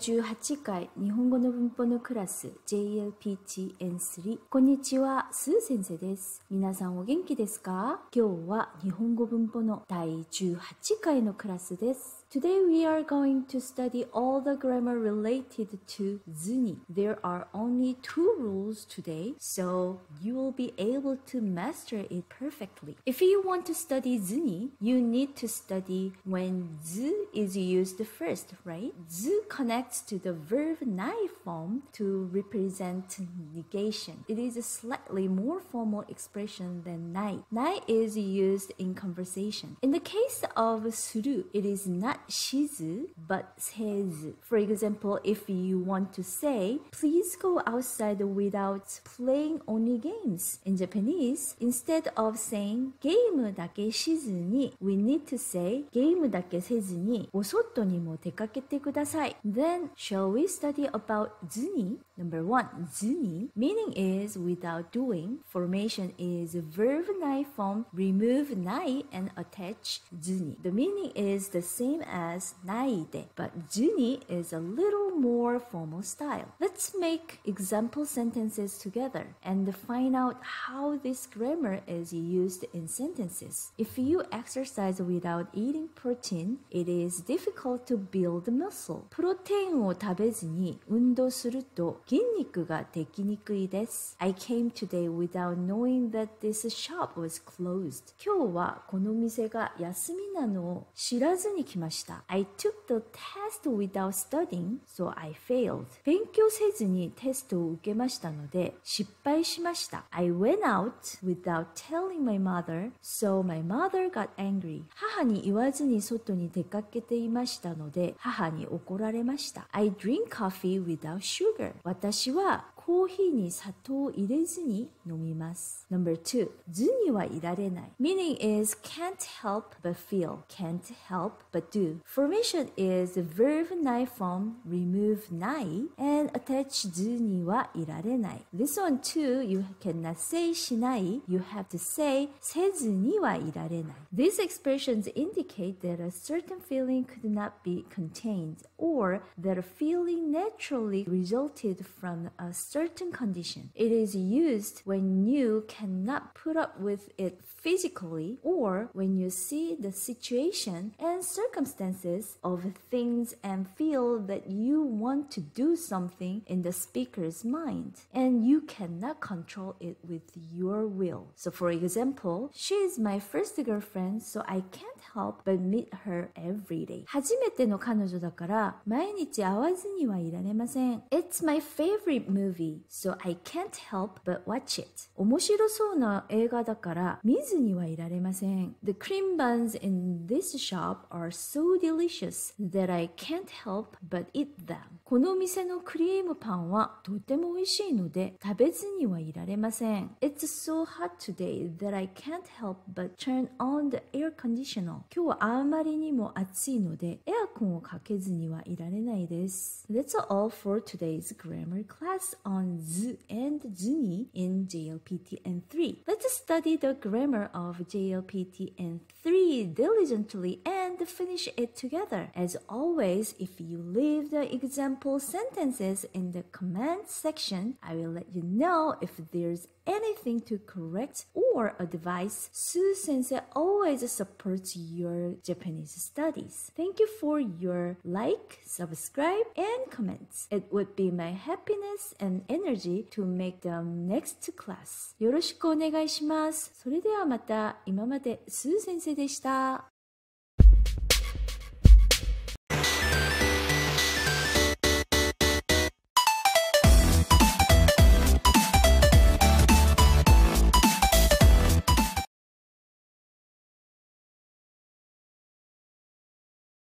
18回日本語の文法のクラス JLPTN3 こんにちは、スー先生です。皆さんお元気ですか？今日は日本語文法の第18回のクラスです。Today we are going to study all the grammar related to zuni. There are only two rules today, so you will be able to master it perfectly. If you want to study zuni, you need to study when zu is used first, right? Zu connects to the verb nai form to represent negation. It is a slightly more formal expression than nai. Nai is used in conversation. In the case of suru, it is not not shizu but sezu. For example, if you want to say, please go outside without playing only games. In Japanese, instead of saying game だけしずに we need to say ゲームだけせずにお外にも出かけてください。Then, shall we study about ずに Number one, zuni, meaning is without doing. Formation is verb ない form, remove ない and attach zuni. The meaning is the same as ないで but 図に is a little more formal style. Let's make example sentences together and find out how this grammar is used in sentences. If you exercise without eating protein, it is difficult to build muscle. プロテインを食べずに運動すると筋肉ができにくいです。I came today without knowing that this shop was closed. 今日はこの店が休みなのを知らずに来ました。 た。I took the test without studying, so I failed. 勉強せずにテストを受けましたので失敗しました。I went out without telling my mother, so my mother got angry. 母に言わずに外に出かけていましたので母に怒られました。I drink coffee without sugar. 私はコーヒーに砂糖を入れずに飲みます。Number two, ずにはいられない。Meaning is can't help but feel, can't help but do. Formation is the verb ない from remove ない and attach ずにはいられない。This one too, you cannot say しない。You have to say せずにはいられない。These expressions indicate that a certain feeling could not be contained or that a feeling naturally resulted from a certain condition. It is used when you cannot put up with it physically or when you see the situation and circumstances of things and feel that you want to do something in the speaker's mind and you cannot control it with your will. So for example, she is my first girlfriend so I can't help but meet her every day. 初めての彼女だから毎日会わずにはいられません。It's my favorite movie, so I can't help but watch it. 面白そうな映画だから見ずにはいられません。The cream buns in this shop are so delicious that I can't help but eat them. この店のクリームパンはとても美味しいので食べずにはいられません。It's so hot today that I can't help but turn on the air conditioner. 今日はあまりにも暑いのでエアコンをかけずにはいられないです。That's all for today's grammar class on 図 and 図に in JLPTN3. Let's study the grammar of JLPTN3 diligently and finish it together. As always, if you leave the example sentences in the comment section, I will let you know if there's anything to correct or advise. Sue Sensei always supports your Japanese studies. Thank you for your like, subscribe, and comments. It would be my happiness and energy to make the next class. よろしくお願いします。それではまた、今までスー先生でした。